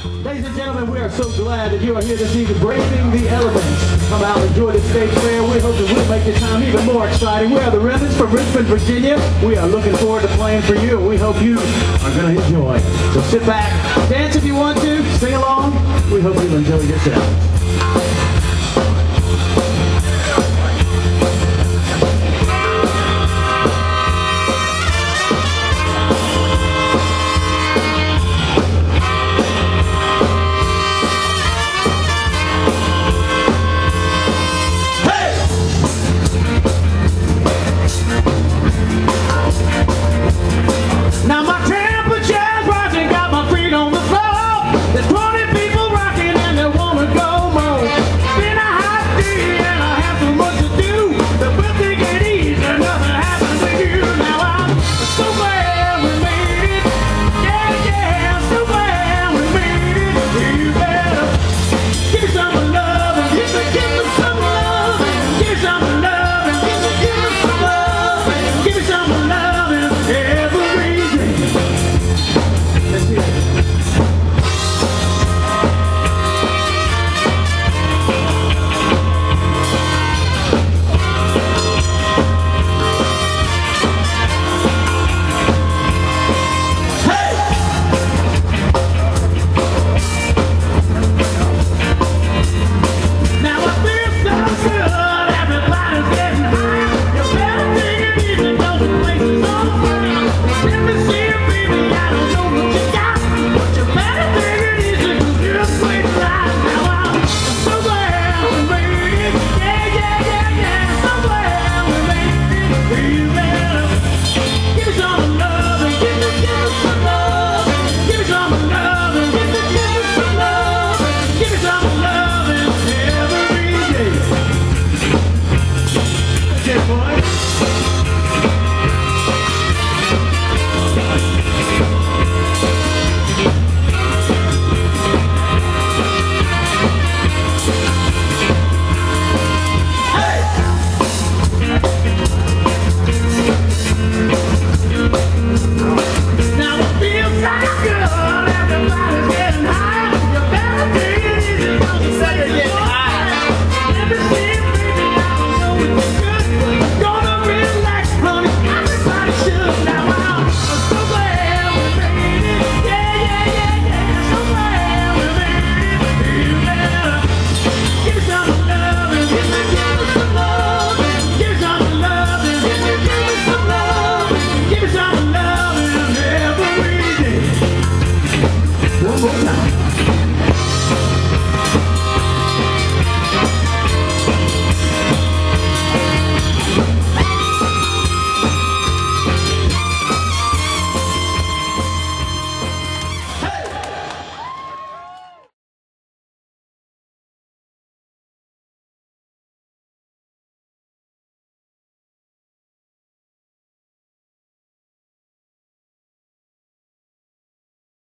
Ladies and gentlemen, we are so glad that you are here this evening, "Bracing the elements. Come out and enjoy the state fair. We hope that we'll make the time even more exciting. We are the Remnants from Richmond, Virginia. We are looking forward to playing for you. We hope you are going to enjoy. So sit back, dance if you want to, sing along. We hope you'll enjoy yourself.